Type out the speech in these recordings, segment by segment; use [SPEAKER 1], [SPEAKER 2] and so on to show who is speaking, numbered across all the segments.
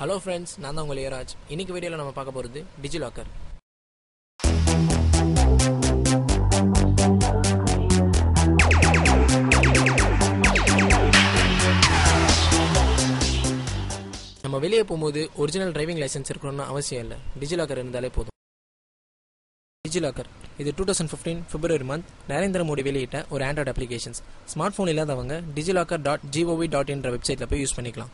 [SPEAKER 1] Hello friends நான் தான் உங்கள் ஏராஜ். இன்னைக்கு வீடியோவில் நம்ம பார்க்க போகிறது டிஜிலாக்கர். நம்ம வெளியே போகும்போது ஒரிஜினல் டிரைவிங் லைசன்ஸ் இருக்கணும்னு அவசியம் இல்லை. டிஜிலாக்கர் இருந்தாலே போதும். டிஜிலாக்கர். இது two thousand fifteen February month Narendra Modi வெளியிட்ட ஒரு ஆண்ட்ராய்டு அப்ளிகேஷன்ஸ் ஸ்மார்ட் ஃபோன் இல்லாதவங்க DigiLocker dot G O V dot என்ற வெப்சைட்டில் போய் யூஸ் பண்ணிக்கலாம்.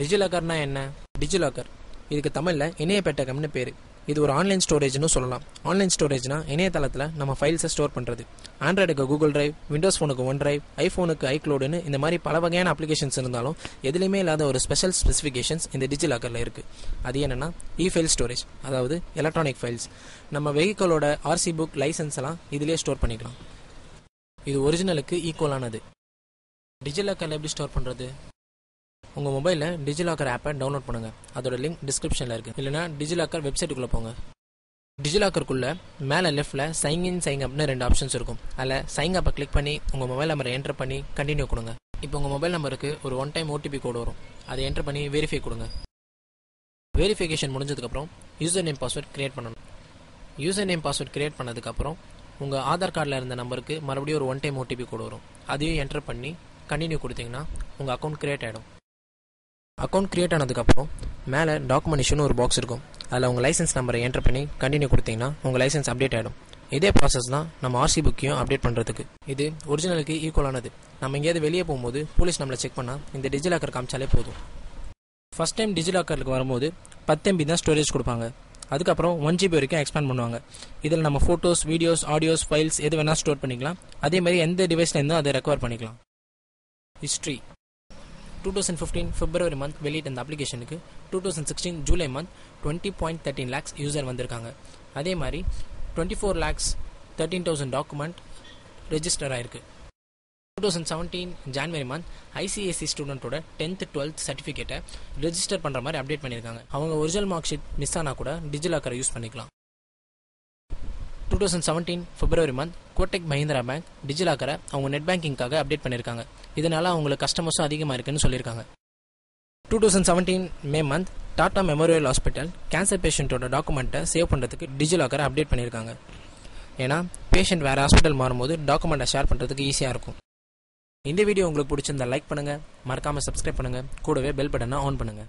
[SPEAKER 1] டிஜிலாக்கர்னா என்ன? டிஜிலாக்கர். இதுக்கு தமிழில் இணைய பெட்டகம்னு பேர். இது ஒரு ஆன்லைன் ஸ்டோரேஜ்னு சொல்லலாம். ஆன்லைன் ஸ்டோரேஜ்னா இணையதளத்தில் நம்ம ஃபைல்ஸை ஸ்டோர் பண்ணுறது ஆண்ட்ராய்டுக்கு கூகுள் டிரைவ் விண்டோஸ் ஃபோனுக்கு ஒன் டிரைவ் ஐஃபோனுக்கு ஐக்ளோடுன்னு இந்த மாதிரி பல வகையான அப்ளிகேஷன்ஸ் இருந்தாலும் எதுலையுமே இல்லாத ஒரு ஸ்பெஷல் ஸ்பெசிஃபிகேஷன்ஸ் இந்த டிஜிலாக்கரில் இருக்குது அது என்னென்னா இ ஃபைல் ஸ்டோரேஜ் அதாவது எலக்ட்ரானிக் ஃபைல்ஸ். நம்ம வெஹிக்கிளோட ஆர்சி புக் லைசன்ஸ் எல்லாம் இதிலே ஸ்டோர் பண்ணிக்கலாம். இது ஒரிஜினலுக்கு ஈக்குவலானது. டிஜிலாக்கரில் எப்படி ஸ்டோர் பண்ணுறது உங்கள் மொபைலில் டிஜிலாக்கர் ஆப்பை டவுன்லோட் பண்ணுங்கள் அதோட லிங்க் டிஸ்கிரிப்ஷனில் இருக்குது இல்லைனா டிஜிலாக்கர் வெப்சைட்டுக்குள்ளே போங்க. டிஜிலாக்கருக்குள்ளே மேலே லெஃப்ட்டில் சைன் இன் சைன் அப்னு ரெண்டு ஆப்ஷன்ஸ் இருக்கும். அதில் சைன் அப்பை கிளிக் பண்ணி உங்கள் மொபைல் நம்பரை என்டர் பண்ணி கண்டினியூ கொடுங்க. இப்போ உங்கள் மொபைல் நம்பருக்கு ஒரு ஒன் டைம் ஓடிபி கோடு வரும். அதை என்டர் பண்ணி வெரிஃபை கொடுங்க. வெரிஃபிகேஷன் முடிஞ்சதுக்கப்புறம் யூசர் நேம் பாஸ்வேர்ட் கிரியேட் பண்ணணும். யூசர் நேம் பாஸ்வேர்ட் கிரியேட் பண்ணதுக்கப்புறம் உங்கள் ஆதார் கார்டில் இருந்த நம்பருக்கு மறுபடியும் ஒரு ஒன் டைம் ஓடிபி கோடு வரும். அதையும் என்டர் பண்ணி கண்டினியூ கொடுத்தீங்கன்னா உங்கள் அக்கௌண்ட் கிரியேட் ஆகிடும் அக்கௌண்ட் க்ரியேட் ஆனதுக்கப்புறம் மேலே டாக்குமெண்ட் இஷ்யூன்னு ஒரு பாக்ஸ் இருக்கும். அதில் உங்கள் லைசன்ஸ் நம்பரை என்டர் பண்ணி கண்டினியூ கொடுத்தீங்கன்னா உங்கள் லைசன்ஸ் அப்டேட் ஆகிடும் இதே ப்ராசஸ் தான் நம்ம ஆர்சி புக்கையும் அப்டேட் பண்ணுறதுக்கு இது ஒரிஜினலுக்கு ஈக்குவலானது நம்ம எங்கேயாவது வெளியே போகும்போது போலீஸ் நம்மளை செக் பண்ணால் இந்த டிஜிலாக்கர் காமிச்சாலே போதும். ஃபஸ்ட் டைம் டிஜிலாக்கருக்கு வரும்போது பத்து எம்பி தான் ஸ்டோரேஜ் கொடுப்பாங்க. அதுக்கப்புறம் ஒன் ஜிபி வரைக்கும் எக்ஸ்பேண்ட் பண்ணுவாங்க. இதில் நம்ம ஃபோட்டோஸ் வீடியோஸ் ஆடியோஸ் ஃபைல்ஸ் எது வேணால் ஸ்டோர் பண்ணிக்கலாம். அதே மாதிரி எந்த டிவைஸ்லேருந்தும் அதை ரெக்கவர் பண்ணிக்கலாம். History two thousand fifteen February month வெளியிட்ட இந்த அப்ளிகேஷனுக்கு two thousand sixteen July month twenty point thirteen lakhs user வந்திருக்காங்க. அதே மாதிரி twenty four lakhs thirteen thousand document register ஆயிருக்கு two thousand seventeen January month ICSE ஸ்டூடெண்ட்டோட tenth twelfth சர்டிஃபிகேட்டை register பண்ணுற மாதிரி update பண்ணியிருக்காங்க. அவங்க ஒரிஜினல் மார்க் ஷீட் மிஸ் ஆனால் கூட டிஜிலாக்கரை யூஸ் பண்ணிக்கலாம். Two thousand seventeen February month Kotak Mahindra bank டிஜிலாக்கரை அவங்க நெட் பேங்கிங்காக அப்டேட் பண்ணியிருக்காங்க இதனால் அவங்களுக்கு கஸ்டமர்ஸும் அதிகமாக இருக்குன்னு சொல்லியிருக்காங்க two thousand seventeen May month Tata memorial hospital cancer பேஷண்ட்டோட டாக்குமெண்ட்டை சேவ் பண்ணுறதுக்கு டிஜிலாக்கரை அப்டேட் பண்ணியிருக்காங்க ஏன்னா பேஷண்ட் வேறு ஹாஸ்பிட்டல் மாறும்போது டாக்குமெண்ட்டை ஷேர் பண்ணுறதுக்கு ஈஸியாக இருக்கும். இந்த வீடியோ உங்களுக்கு பிடிச்சிருந்தா லைக் பண்ணுங்கள் மறக்காமல் சப்ஸ்கிரைப் பண்ணுங்கள் கூடவே பெல் பட்டனை ஆன் பண்ணுங்கள்